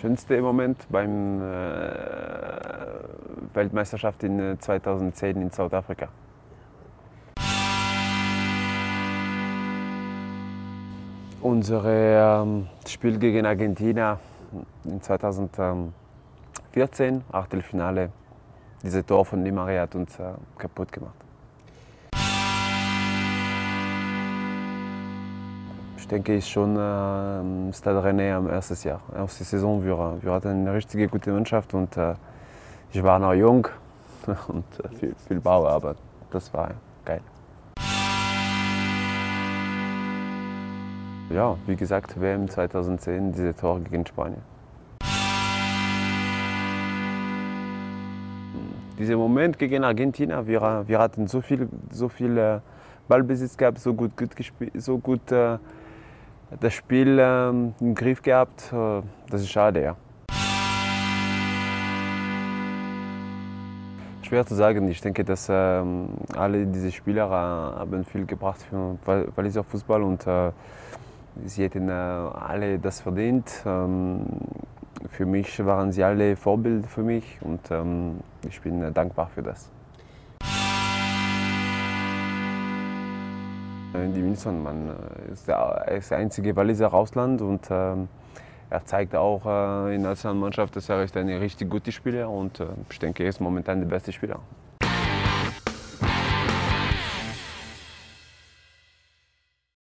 schönste Moment beim äh, Weltmeisterschaft in 2010 in Südafrika. Unser ähm, Spiel gegen Argentinien in 2014, Achtelfinale, dieses Tor von Di Maria hat uns äh, kaputt gemacht. Ich denke, ich schon äh, Stade René am ersten Jahr. Erste Saison, wir, wir hatten eine richtige gute Mannschaft und äh, ich war noch jung und äh, viel, viel Bau, aber das war geil. Ja, wie gesagt, WM 2010, diese Tor gegen Spanien. Dieser Moment gegen Argentinien, wir, wir hatten so viel, so viel äh, Ballbesitz gehabt, so gut, gut gespielt, so gut äh, das Spiel äh, im Griff gehabt. Äh, das ist schade, ja. Schwer zu sagen. Ich denke, dass ähm, alle diese Spieler äh, haben viel gebracht für Waliser Fußball und äh, Sie hätten äh, alle das verdient. Ähm, für mich waren sie alle Vorbild für mich und ähm, ich bin äh, dankbar für das. Die Wilson, man ist der, einzige Waliser Ausland und ähm, er zeigt auch in der Nationalmannschaft, dass er ist ein richtig guter Spieler und ich denke, er ist momentan der beste Spieler.